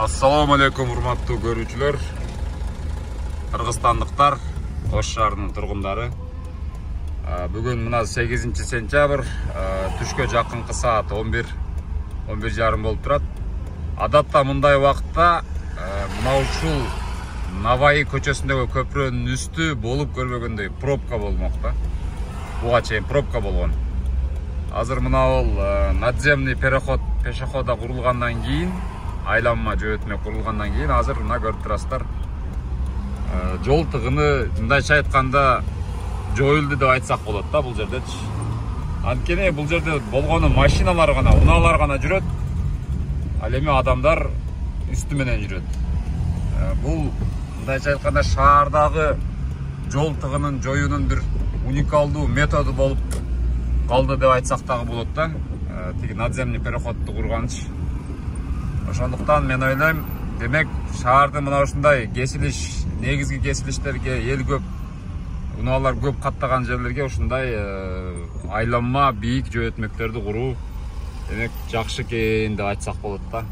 ассалауму алейкум урматтуу көрүүчүлөр. Кыргызстандыктар ош шаарынын тургундары. Бүгүн мына 8 сентябрь түшкө жакынкы саат 11 11 жарым болуп турат. Адатта мындай убакытта мына ушул наваи көчөсүндөгү көпүрөнүн үстү болуп көрбөгөндөй пробка болмок да буга чейин пробка болгон. Азыр мына бул надземный переход пешехода курулгандан кийин айланма жөөтмө курулгандан кийин азыр мына көрүп турасыздар. Жол тыгыны мындайча айтканда жоюлду деп айтсак болот да бул жердечи анткени бул жерде болгону машиналар гана унаалар гана жүрөт. Ал эми адамдар үстү менен жүрөт. Бул мындайча айтканда шаардагы жол тыгынын жоюунун бир уникалдуу методу болуп калды деп айтсак дагы болот да. Тиги надземный переходду курганчы. Ошондуктан мен ойлойм демек шаардын мына ушундай кесилиш негизги кесилиштерге эл көп унаалар көп каттаган жерлерге ушундай айланма бийик жөөтмөктөрдү куруу демек жакшы экен деп айтсак болот да